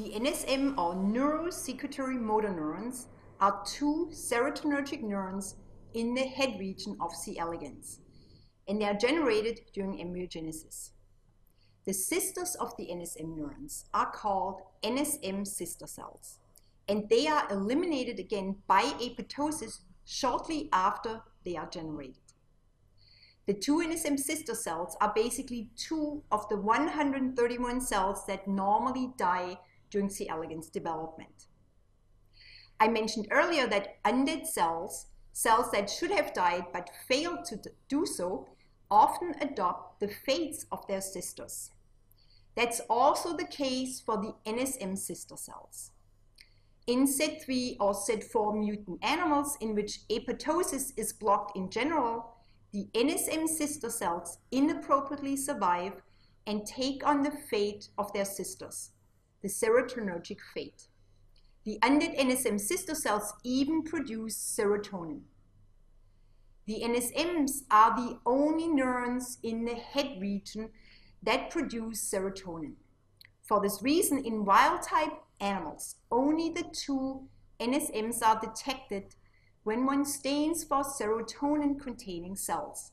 The NSM or neurosecretory motor neurons are two serotonergic neurons in the head region of C. elegans, and they are generated during embryogenesis. The sisters of the NSM neurons are called NSM sister cells, and they are eliminated again by apoptosis shortly after they are generated. The two NSM sister cells are basically two of the 131 cells that normally die during C. elegans development. I mentioned earlier that undead cells, cells that should have died but failed to do so, often adopt the fates of their sisters. That's also the case for the NSM sister cells. In ced-3 or ced-4 mutant animals in which apoptosis is blocked in general, the NSM sister cells inappropriately survive and take on the fate of their sisters, the serotonergic fate. The undead NSM sister cells even produce serotonin. The NSMs are the only neurons in the head region that produce serotonin. For this reason, in wild type animals, only the two NSMs are detected when one stains for serotonin containing cells,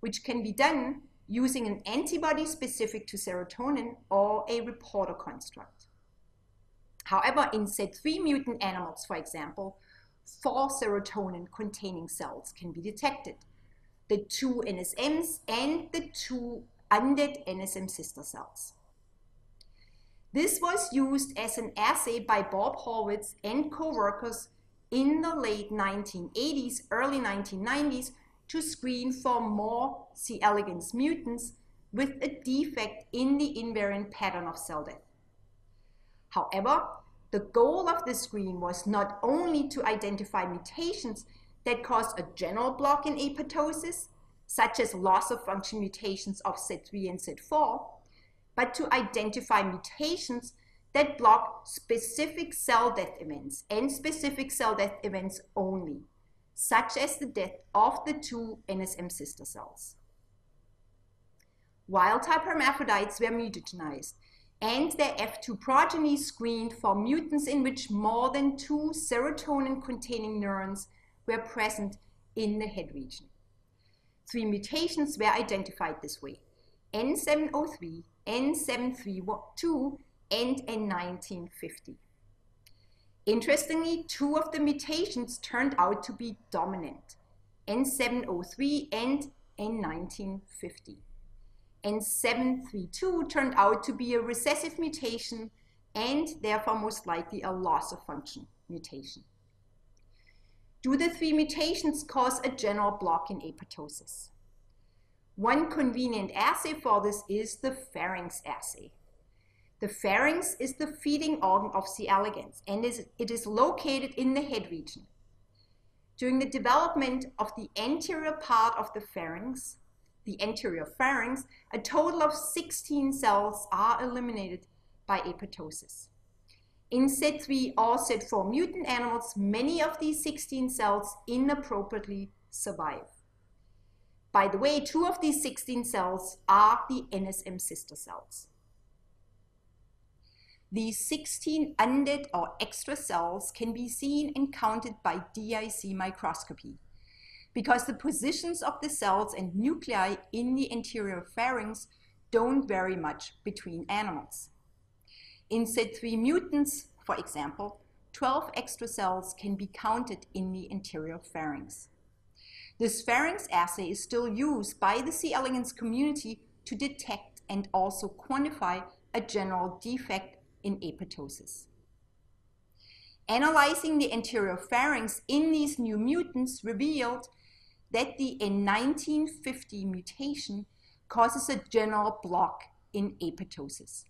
which can be done using an antibody specific to serotonin or a reporter construct. However, in ced-3 mutant animals, for example, four serotonin containing cells can be detected the two NSMs and the two undead NSM sister cells. This was used as an assay by Bob Horvitz and co-workers in the late 1980s, early 1990s to screen for more C. elegans mutants with a defect in the invariant pattern of cell death. However, the goal of the screen was not only to identify mutations that cause a general block in apoptosis, such as loss of function mutations of ced-3 and ced-4, but to identify mutations that block specific cell death events and specific cell death events only, such as the death of the two NSM sister cells. Wild-type hermaphrodites were mutagenized and their F2 progeny screened for mutants in which more than two serotonin-containing neurons were present in the head region. Three mutations were identified this way, N703, N732, and N1950. Interestingly, two of the mutations turned out to be dominant, N703 and N1950 and 732 turned out to be a recessive mutation and therefore most likely a loss of function mutation. Do the three mutations cause a general block in apoptosis? One convenient assay for this is the pharynx assay. The pharynx is the feeding organ of C. elegans and it is located in the head region. During the development of the anterior part of the pharynx, the anterior pharynx, a total of 16 cells are eliminated by apoptosis. In ced-3 or ced-4 mutant animals, many of these 16 cells inappropriately survive. By the way, two of these 16 cells are the NSM sister cells. These 16 undead or extra cells can be seen and counted by DIC microscopy because the positions of the cells and nuclei in the anterior pharynx don't vary much between animals. In ced-3 mutants, for example, 12 extra cells can be counted in the anterior pharynx. This pharynx assay is still used by the C. elegans community to detect and also quantify a general defect in apoptosis. Analyzing the anterior pharynx in these new mutants revealed that the N1950 mutation causes a general block in apoptosis.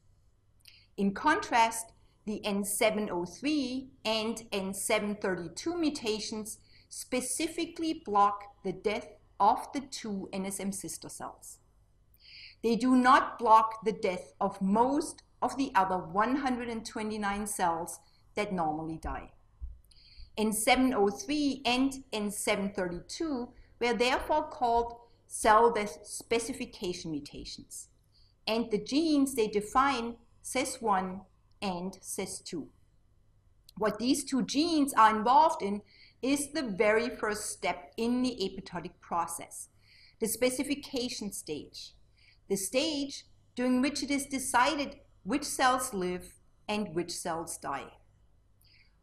In contrast, the N703 and N732 mutations specifically block the death of the two NSM sister cells. They do not block the death of most of the other 129 cells that normally die. N703 and N732 were therefore called cell death specification mutations. And the genes they define, CES1 and CES2. What these two genes are involved in is the very first step in the apoptotic process, the specification stage, the stage during which it is decided which cells live and which cells die.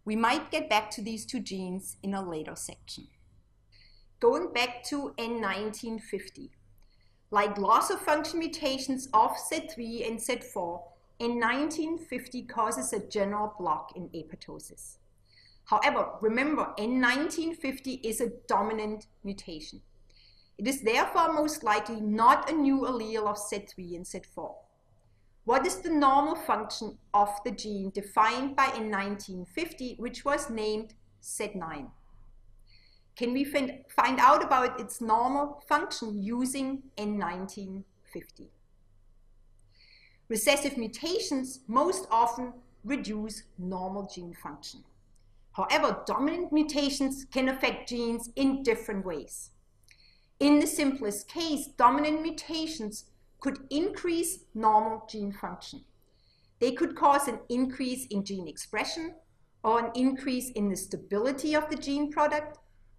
We might get back to these two genes in a later section. Going back to N1950, like loss of function mutations of ced-3 and ced-4, N1950 causes a general block in apoptosis. However, remember, N1950 is a dominant mutation. It is therefore most likely not a new allele of ced-3 and ced-4. What is the normal function of the gene defined by N1950, which was named ced-9? Can we find, find out about its normal function using N1950? Recessive mutations most often reduce normal gene function. However, dominant mutations can affect genes in different ways. In the simplest case, dominant mutations could increase normal gene function. They could cause an increase in gene expression or an increase in the stability of the gene product,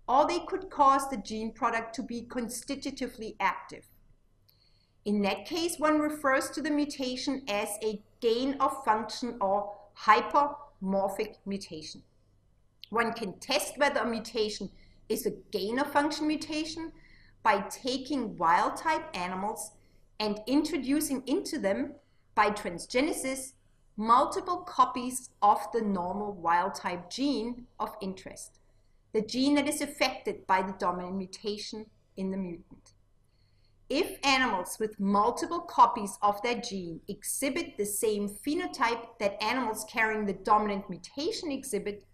or they could cause the gene product to be constitutively active. In that case, one refers to the mutation as a gain of function or hypermorphic mutation. One can test whether a mutation is a gain of function mutation by taking wild type animals and introducing into them by transgenesis multiple copies of the normal wild type gene of interest, the gene that is affected by the dominant mutation in the mutant. If animals with multiple copies of that gene exhibit the same phenotype that animals carrying the dominant mutation exhibit,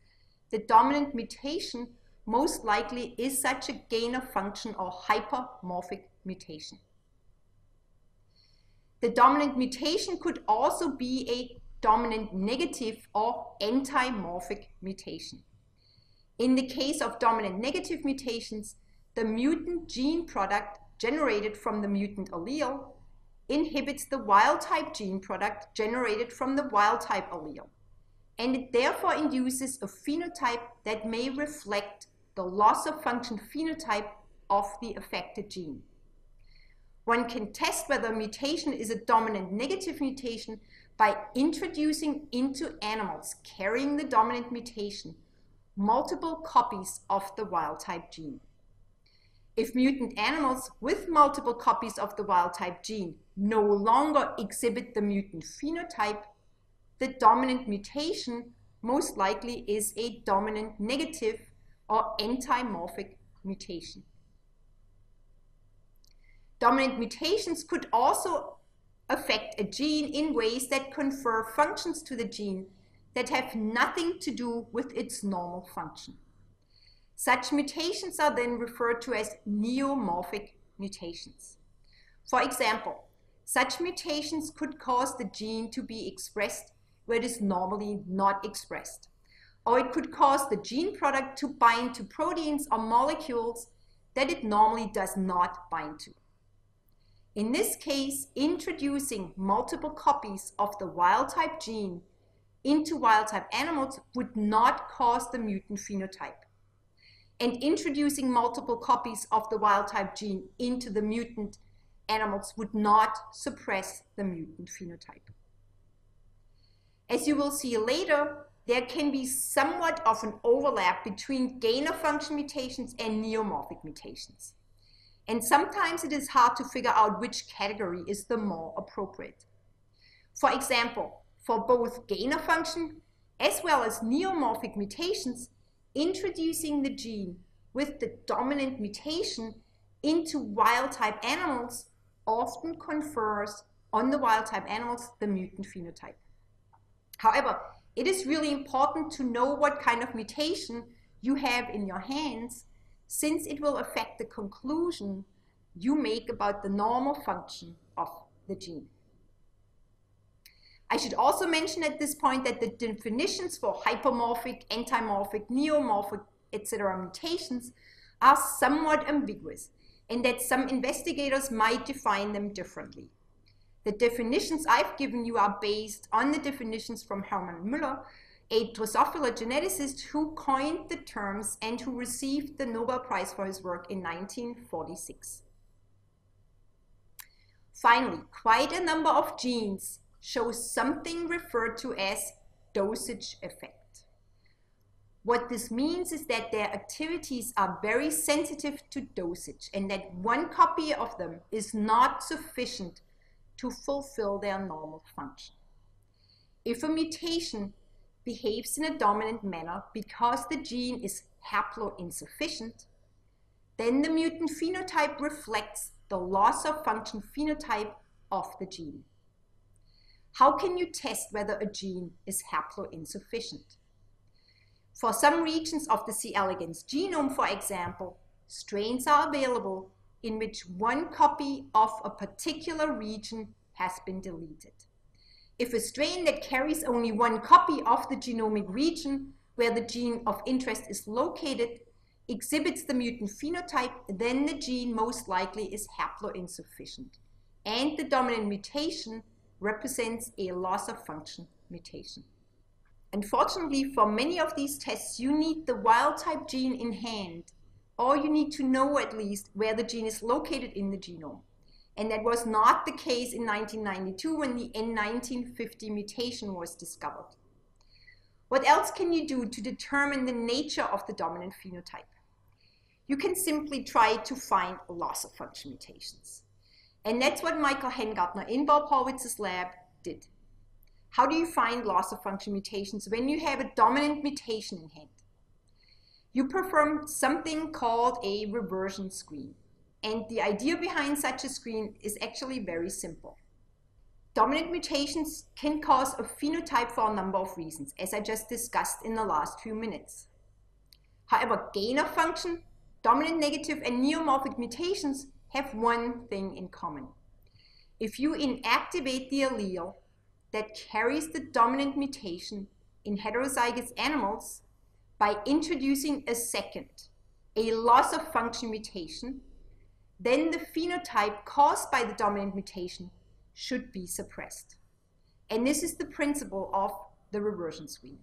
the dominant mutation most likely is such a gain of function or hypermorphic mutation. The dominant mutation could also be a dominant negative or antimorphic mutation. In the case of dominant negative mutations, the mutant gene product generated from the mutant allele inhibits the wild type gene product generated from the wild type allele and it therefore induces a phenotype that may reflect the loss of function phenotype of the affected gene. One can test whether a mutation is a dominant negative mutation by introducing into animals carrying the dominant mutation multiple copies of the wild type gene. If mutant animals with multiple copies of the wild type gene no longer exhibit the mutant phenotype, the dominant mutation most likely is a dominant negative or antimorphic mutation. Dominant mutations could also affect a gene in ways that confer functions to the gene that have nothing to do with its normal function. Such mutations are then referred to as neomorphic mutations. For example, such mutations could cause the gene to be expressed where it is normally not expressed. Or it could cause the gene product to bind to proteins or molecules that it normally does not bind to. In this case, introducing multiple copies of the wild type gene into wild type animals would not cause the mutant phenotype. And introducing multiple copies of the wild type gene into the mutant animals would not suppress the mutant phenotype. As you will see later, there can be somewhat of an overlap between gain-of-function mutations and neomorphic mutations. And sometimes it is hard to figure out which category is the more appropriate. For example, for both gain-of-function as well as neomorphic mutations, introducing the gene with the dominant mutation into wild-type animals often confers on the wild-type animals the mutant phenotype. However, it is really important to know what kind of mutation you have in your hands since it will affect the conclusion you make about the normal function of the gene. I should also mention at this point that the definitions for hypermorphic, antimorphic, neomorphic, etc. mutations are somewhat ambiguous and that some investigators might define them differently. The definitions I've given you are based on the definitions from Hermann Muller, a Drosophila geneticist who coined the terms and who received the Nobel Prize for his work in 1946. Finally, quite a number of genes show something referred to as dosage effect. What this means is that their activities are very sensitive to dosage and that one copy of them is not sufficient to fulfill their normal function. If a mutation behaves in a dominant manner because the gene is haploinsufficient, then the mutant phenotype reflects the loss of function phenotype of the gene. How can you test whether a gene is haploinsufficient? For some regions of the C. elegans genome, for example, strains are available in which one copy of a particular region has been deleted. If a strain that carries only one copy of the genomic region where the gene of interest is located exhibits the mutant phenotype, then the gene most likely is haploinsufficient. And the dominant mutation represents a loss of function mutation. Unfortunately, for many of these tests, you need the wild type gene in hand, or you need to know at least where the gene is located in the genome. And that was not the case in 1992 when the N1950 mutation was discovered. What else can you do to determine the nature of the dominant phenotype? you can simply try to find loss of function mutations. And that's what Michael Hengartner in Bob Horvitz's lab did. How do you find loss of function mutations when you have a dominant mutation in hand? You perform something called a reversion screen. And the idea behind such a screen is actually very simple. Dominant mutations can cause a phenotype for a number of reasons, as I just discussed in the last few minutes. However, gain of function Dominant negative and neomorphic mutations have one thing in common. If you inactivate the allele that carries the dominant mutation in heterozygous animals by introducing a second, a loss of function mutation, then the phenotype caused by the dominant mutation should be suppressed. And this is the principle of the reversion screen.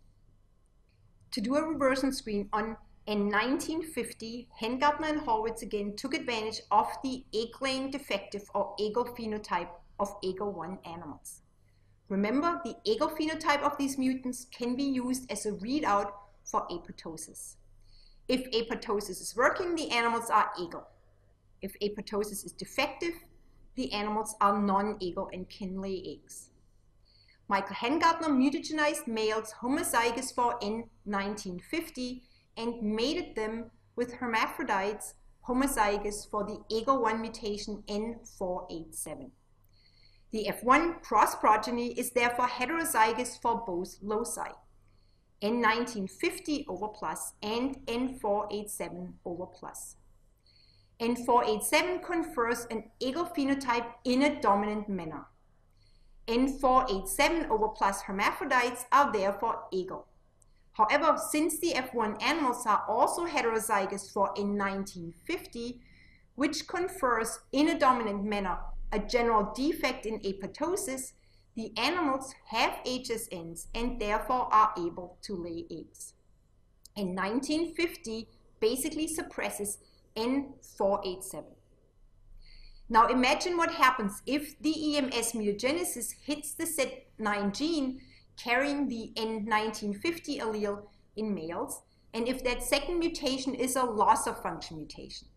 To do a reversion screen on N1950, Hengartner and Horvitz again took advantage of the egg-laying defective or Egl phenotype of egl-1 animals. Remember, the Egl phenotype of these mutants can be used as a readout for apoptosis. If apoptosis is working, the animals are Egl. If apoptosis is defective, the animals are non-Egl and can lay eggs. Michael Hengartner mutagenized males homozygous for N1950 and mated them with hermaphrodites homozygous for the egl-1 mutation N487. The F1 cross progeny is therefore heterozygous for both loci, N1950 over plus and N487 over plus. N487 confers an Egl phenotype in a dominant manner. N487 over plus hermaphrodites are therefore Egl. However, since the F1 animals are also heterozygous for N1950, which confers in a dominant manner a general defect in apoptosis, the animals have HSNs and therefore are able to lay eggs. N1950 basically suppresses N487. Now imagine what happens if the EMS mutagenesis hits the ced-9 gene carrying the N1950 allele in males, and if that second mutation is a loss of function mutation.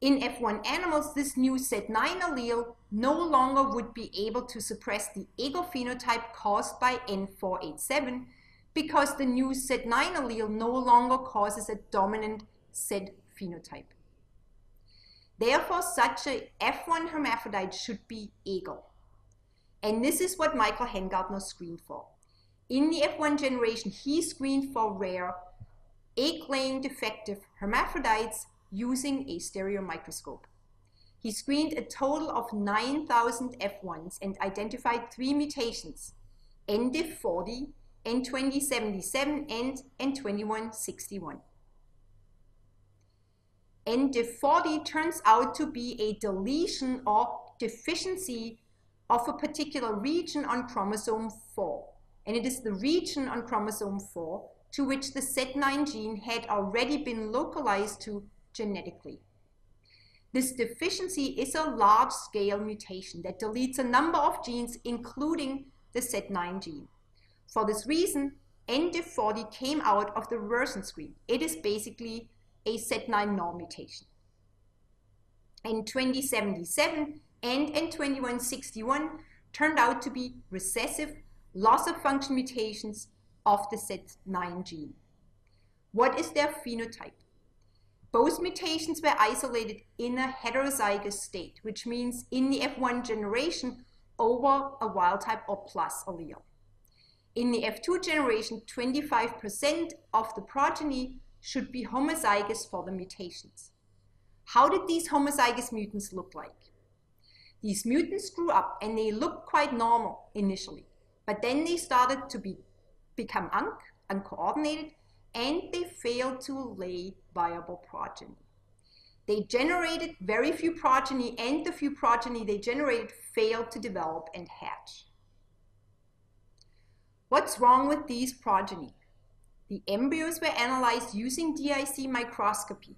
In F1 animals, this new ced-9 allele no longer would be able to suppress the Egl phenotype caused by N487 because the new ced-9 allele no longer causes a dominant Ced phenotype. Therefore, such a F1 hermaphrodite should be Egl. And this is what Michael Hengartner screened for. In the F1 generation, he screened for rare egg-laying defective hermaphrodites using a stereo microscope. He screened a total of 9,000 F1s and identified three mutations, nDf40, N2077, and N2161. nDf40 turns out to be a deletion or deficiency of a particular region on chromosome 4. And it is the region on chromosome 4 to which the ced-9 gene had already been localized to genetically. This deficiency is a large-scale mutation that deletes a number of genes, including the ced-9 gene. For this reason, nDf40 came out of the version screen. It is basically a ced-9 null mutation. N2077 and N2161 turned out to be recessive loss of function mutations of the ced-9 gene. What is their phenotype? Both mutations were isolated in a heterozygous state, which means in the F1 generation over a wild type or plus allele. In the F2 generation, 25% of the progeny should be homozygous for the mutations. How did these homozygous mutants look like? These mutants grew up and they looked quite normal initially, but then they started to be, become un uncoordinated and they failed to lay viable progeny. They generated very few progeny and the few progeny they generated failed to develop and hatch. What's wrong with these progeny? The embryos were analyzed using DIC microscopy,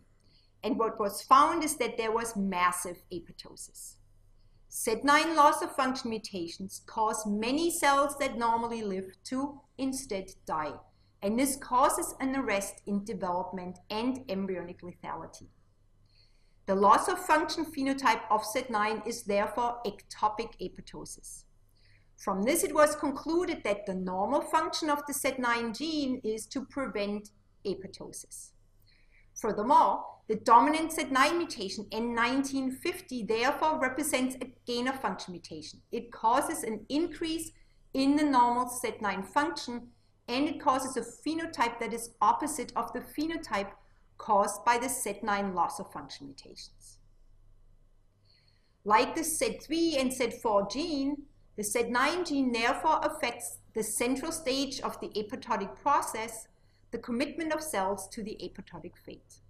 and what was found is that there was massive apoptosis. ced-9 loss of function mutations cause many cells that normally live to instead die, and this causes an arrest in development and embryonic lethality. The loss of function phenotype of ced-9 is therefore ectopic apoptosis. From this, it was concluded that the normal function of the ced-9 gene is to prevent apoptosis. Furthermore, the dominant ced-9 mutation N1950 therefore represents a gain of function mutation. It causes an increase in the normal ced-9 function and it causes a phenotype that is opposite of the phenotype caused by the ced-9 loss of function mutations. Like the ced-3 and ced-4 gene, the ced-9 gene therefore affects the central stage of the apoptotic process, the commitment of cells to the apoptotic fate.